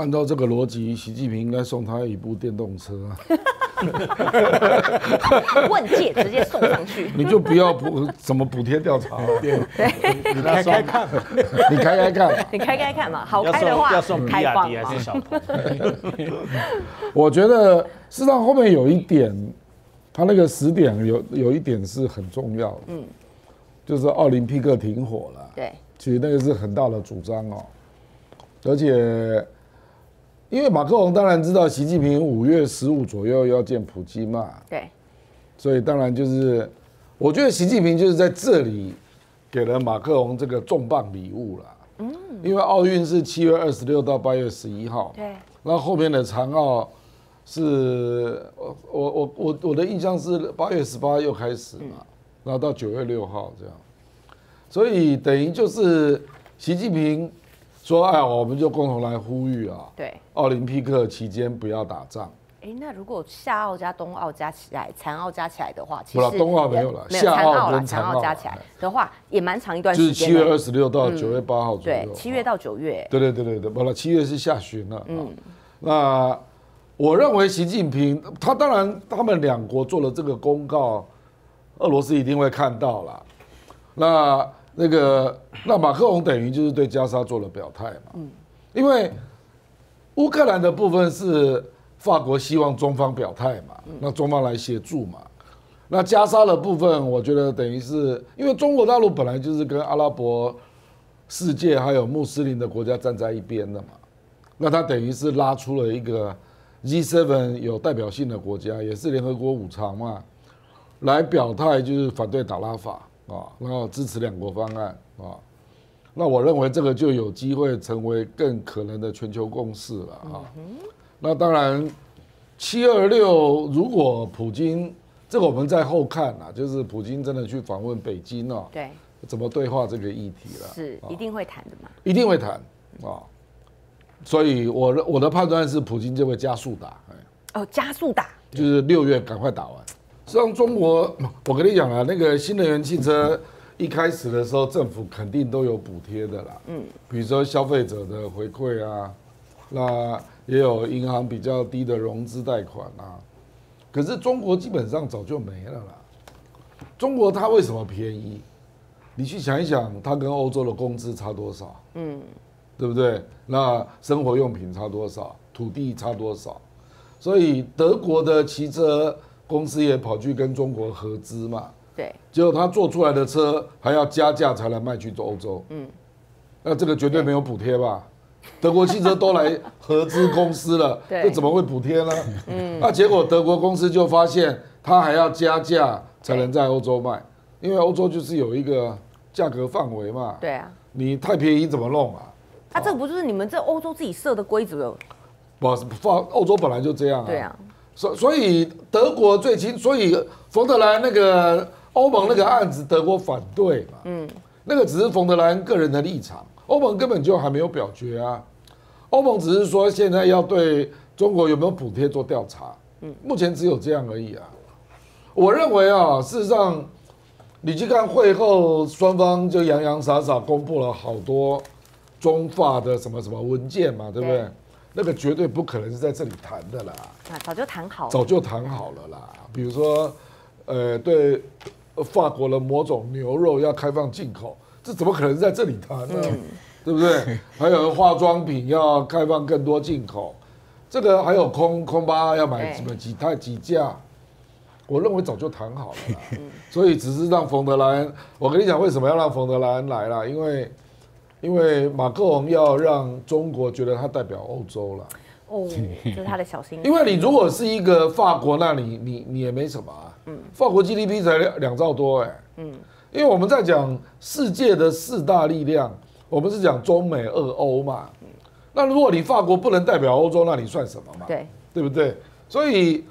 按照这个逻辑，习近平应该送他一部电动车啊，问界直接送上去。你就不要补怎么补贴调查了，对，你开开看，你开开看。你开开看嘛，好要开的话送要送比开放亚迪还是小鹏？我觉得事实上后面有一点，他那个时点有有一点是很重要的，嗯，就是奥林匹克停火了，对，其实那个是很大的主张哦，而且因为马克龙当然知道习近平五月十五左右要见普京嘛，对，所以当然就是，我觉得习近平就是在这里给了马克龙这个重磅礼物了。嗯，因为奥运是七月二十六到八月十一号，对，那后面的残奥是，我我我我我的印象是八月十八又开始嘛，然后到九月六号这样，所以等于就是习近平说，哎，我们就共同来呼吁啊，对。奥林匹克期间不要打仗。哎，那如果夏奥加冬奥加起来，残奥加起来的话，其实冬奥没有了夏奥残奥啦，跟残奥加起来的话，也蛮长一段就是时间的。七月二十六到九月八号左右。对，七月到九月，对对对对对，不了，七月是下旬了。嗯，那我认为习近平他当然他们两国做了这个公告，俄罗斯一定会看到了。那那个那马克龙等于就是对加沙做了表态嘛。嗯，因为乌克兰的部分是法国希望中方表态嘛，那中方来协助嘛。那加沙的部分，我觉得等于是因为中国大陆本来就是跟阿拉伯世界还有穆斯林的国家站在一边的嘛，那他等于是拉出了一个 G7 有代表性的国家，也是联合国五常嘛，来表态就是反对打拉法啊，然后支持两国方案啊。那我认为这个就有机会成为更可能的全球共识了啊。那当然，七二六如果普京，这个我们在后看啊，就是普京真的去访问北京哦，对，怎么对话这个议题了？啊是一定会谈的嘛。一定会谈啊。所以我的我的判断是，普京就会加速打，哎，哦，加速打，就是六月赶快打完。实际上，中国，我跟你讲啊，那个新能源汽车一开始的时候，政府肯定都有补贴的啦，嗯，比如说消费者的回馈啊，那也有银行比较低的融资贷款啊。可是中国基本上早就没了啦。中国它为什么便宜？你去想一想，它跟欧洲的工资差多少？嗯，对不对？那生活用品差多少？土地差多少？所以德国的汽车公司也跑去跟中国合资嘛，对，结果他做出来的车还要加价才能卖去欧洲。嗯，那这个绝对没有补贴吧？德国汽车都来合资公司了，对这怎么会补贴呢？嗯，那结果德国公司就发现，他还要加价才能在欧洲卖，因为欧洲就是有一个价格范围嘛。对啊，你太便宜怎么弄啊？啊，这不就是你们这欧洲自己设的规则？不，放欧洲本来就这样啊。对啊，所所以德国最近，所以冯德莱那个欧盟那个案子，德国反对嘛。嗯，那个只是冯德莱个人的立场，欧盟根本就还没有表决啊。欧盟只是说现在要对中国有没有补贴做调查。嗯，目前只有这样而已啊。我认为啊，事实上，你去看会后，双方就洋洋洒洒公布了好多中法的什么什么文件嘛，对不对？对那个绝对不可能是在这里谈的啦。啊，早就谈好了。早就谈好了啦。比如说，呃，对呃法国的某种牛肉要开放进口，这怎么可能在这里谈呢？对不对？还有化妆品要开放更多进口，这个还有空空巴要买什么几台几架，我认为早就谈好了啦。所以只是让冯德莱恩，我跟你讲为什么要让冯德莱恩来啦？因为因为马克龙要让中国觉得他代表欧洲了。哦，这是他的小心 思。因为你如果是一个法国，那你你你也没什么啊。嗯，法国 GDP 才两两兆多哎。嗯，因为我们在讲世界的四大力量，我们是讲中美俄欧嘛。那如果你法国不能代表欧洲，那你算什么嘛？对，对不对？所以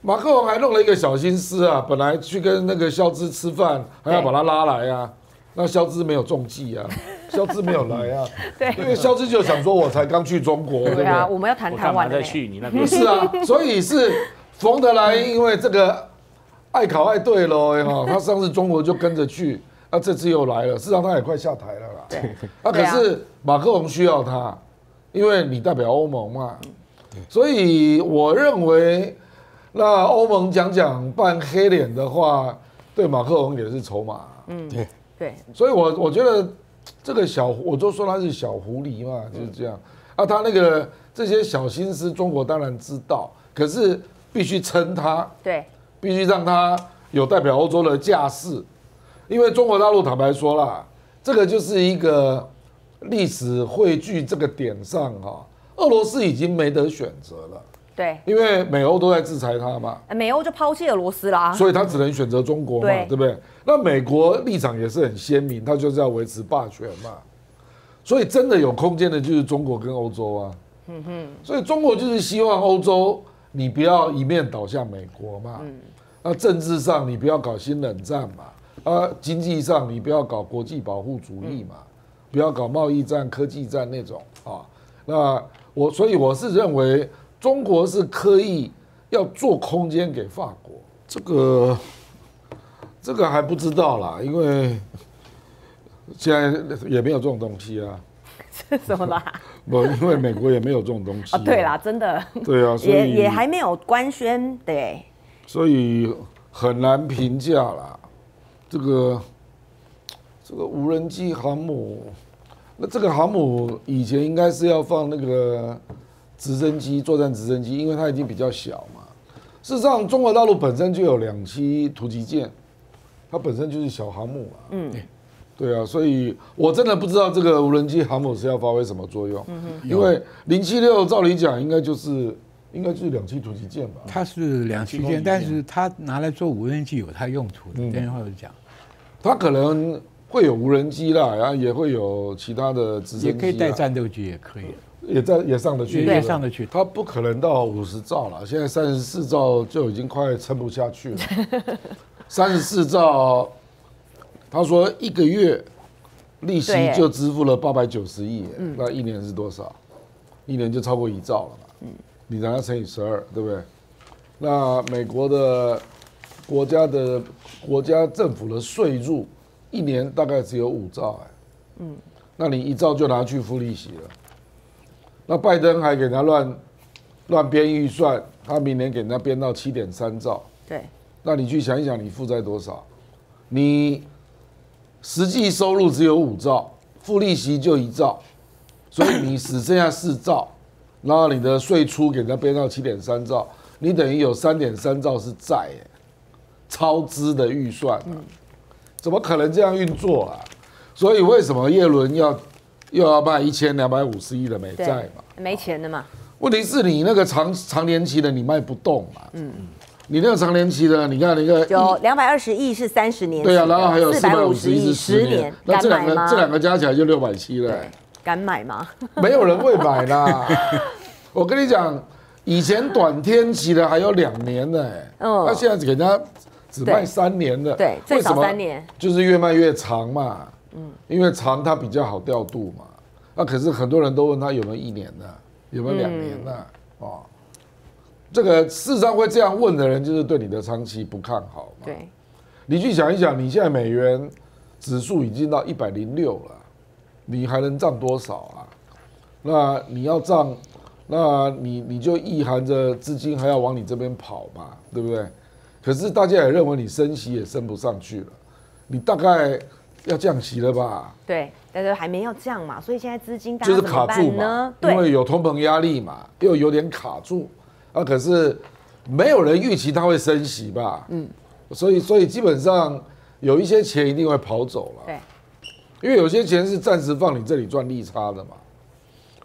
马克龙还弄了一个小心思啊，本来去跟那个肖兹吃饭，还要把他拉来啊。那肖兹没有中计啊，肖志没有来啊。对因为肖志就想说，我才刚去中国，对不对？对啊，我们要谈我干嘛台湾。再去你那边？不 是啊，所以是冯德莱恩因为这个爱考爱对喽，哈，他上次中国就跟着去，那，这次又来了，事实上他也快下台了啦。对，啊，可是马克龙需要他，因为你代表欧盟嘛，所以我认为，那欧盟讲讲扮黑脸的话，对马克龙也是筹码。嗯，对，对，所以我我觉得这个小，我就说他是小狐狸嘛，就是这样。啊，他那个这些小心思，中国当然知道，可是必须撑他，对，必须让他有代表欧洲的架势，因为中国大陆坦白说啦，这个就是一个历史汇聚这个点上哈、俄罗斯已经没得选择了，对，因为美欧都在制裁他嘛，呃美欧就抛弃俄罗斯啦。所以他只能选择中国嘛，对。对不对？那美国立场也是很鲜明，他就是要维持霸权嘛，所以真的有空间的就是中国跟欧洲啊。嗯哼，所以中国就是希望欧洲你不要一面倒向美国嘛，那政治上你不要搞新冷战嘛，啊，经济上你不要搞国际保护主义嘛，不要搞贸易战、科技战那种啊。那我所以我是认为中国是刻意要做空间给法国，这个这个还不知道啦，因为现在也没有这种东西啊。是 什么啦？不，因为美国也没有这种东西、啊，对啦，，真的，对啊，所以也也还没有官宣，对，所以很难评价啦。这个这个无人机航母，那这个航母以前应该是要放那个直升机，作战直升机，因为它已经比较小嘛。事实上，中国大陆本身就有两栖突击舰，它本身就是小航母嘛。嗯，对啊，所以我真的不知道这个无人机航母是要发挥什么作用，嗯因为零七六照理讲应该就是应该就是两栖突击舰吧。它是两栖舰，但是它拿来做无人机有它用途的。嗯等一会儿讲，它可能会有无人机啦，然后也会有其他的直升机，也可以带战斗机，也可以，也在也上得去，也上得去。它不可能到五十兆了，现在三十四兆就已经快撑不下去了。三十四兆，他说一个月利息就支付了八百九十亿，那一年是多少？一年就超过一兆了嘛。嗯，你让它乘以十二，对不对？那美国的国家的国家政府的税入一年大概只有五兆，哎，嗯，那你一兆就拿去付利息了。那拜登还给人家乱乱编预算，他明年给人家编到七点三兆，对，那你去想一想，你负债多少？你实际收入只有五兆，付利息就一兆，所以你只剩下四兆，然后你的税出给人家编到七点三兆，你等于有三点三兆是债，耶，超支的预算、啊，怎么可能这样运作啊？所以为什么叶伦要又要卖一千两百五十亿的美对债嘛？没钱的嘛，问题是你那个长长年期的你卖不动嘛？嗯，你那个长年期的，你看那个有两百二十亿是三十年对啊，然后还有四四百百五十亿是十年年，，那这两？个这两个加起来就六百七了、对，敢买吗？没有人会买啦。我跟你讲，以前短天期的还有两年呢、欸，嗯。那现在给人家只卖三年的，对最少三年，就是越卖越长嘛，嗯，因为长它比较好调度嘛。那可是很多人都问他有没有一年的，有没有两年的，哦，这个事实上会这样问的人，就是对你的长期不看好嘛。对，你去想一想，你现在美元指数已经到一百零六了，你还能涨多少啊？那你要涨，那你你就意含着资金还要往你这边跑嘛，对不对？可是大家也认为你升息也升不上去了，你大概要降息了吧？对，但是还没要降嘛，所以现在资金大就是卡住嘛因对，为有通膨压力嘛，又有点卡住啊。可是没有人预期它会升息吧？嗯，所以所以基本上有一些钱一定会跑走了，对，因为有些钱是暂时放你这里赚利差的嘛。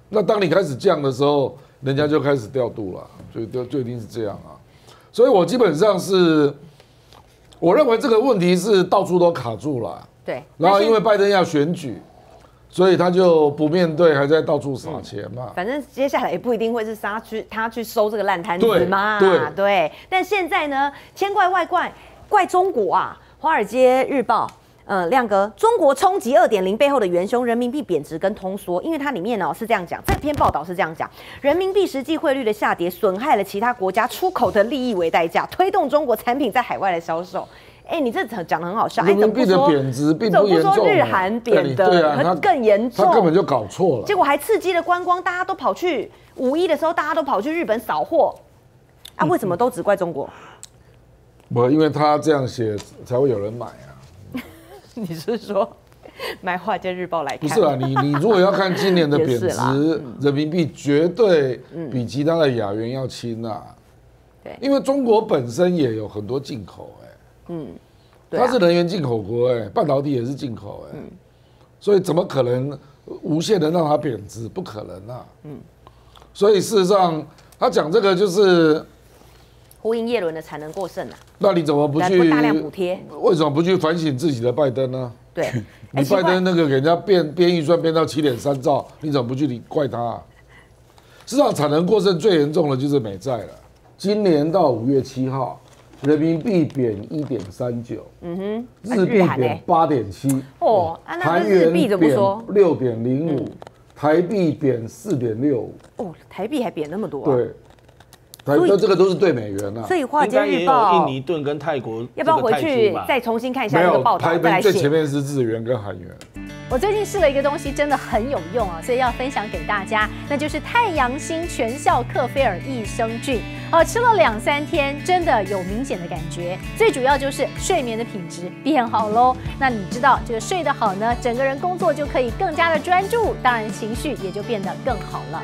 那当你开始降的时候，人家就开始调度了，就就就一定是这样啊。所以我基本上是，我认为这个问题是到处都卡住了。对，然后因为拜登要选举，所以他就不面对，还在到处撒钱嘛。反正接下来也不一定会是他去他去收这个烂摊子对嘛，对但现在呢，千怪外怪怪中国啊，《华尔街日报》。呃，亮哥，中国冲击二点零背后的元凶，人民币贬值跟通缩，因为它里面哦是这样讲，这篇报道是这样讲，人民币实际汇率的下跌，损害了其他国家出口的利益为代价，推动中国产品在海外的销售。哎，你这讲的很好笑，人民币的贬值并不严重，说日韩贬的，对啊，它更严重，他根本就搞错了，结果还刺激了观光，大家都跑去五一的时候，大家都跑去日本扫货，啊，为什么都只怪中国？不，因为他这样写才会有人买啊。你是说买《华尔街日报》来看？不是啊，你你如果要看今年的 贬值，人民币绝对比其他的亚元要轻啊。对，因为中国本身也有很多进口，哎，嗯，它是能源进口国，哎，半导体也是进口，哎，所以怎么可能无限的让它贬值？不可能啊，嗯，所以事实上他讲这个就是。呼应叶伦的产能过剩啊？那你怎么不去大量补贴？为什么不去反省自己的拜登呢？对，你拜登那个给人家变编预算编到七点三兆，你怎么不去理怪他？事实上，产能过剩最严重的就是美债了。今年到五月七号，人民币贬一点三九，嗯哼，日币贬八点七，哦，韩元贬六点零五，台币贬四点六五，哦，台币还贬那么多？啊对。所以这个都是对美元啊。所以《华尔街日报》印尼盾跟泰国要不要回去再重新看一下那个报道？台最前面是日元跟韩元。我最近试了一个东西，真的很有用啊，所以要分享给大家，那就是太阳星全效克菲尔益生菌。哦，吃了两三天，真的有明显的感觉。最主要就是睡眠的品质变好喽。那你知道这个睡得好呢，整个人工作就可以更加的专注，当然情绪也就变得更好了。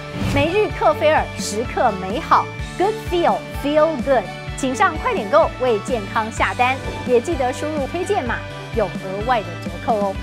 每日克菲尔，时刻美好，Good feel feel good，请上快点购为健康下单，也记得输入推荐码，有额外的折扣哦。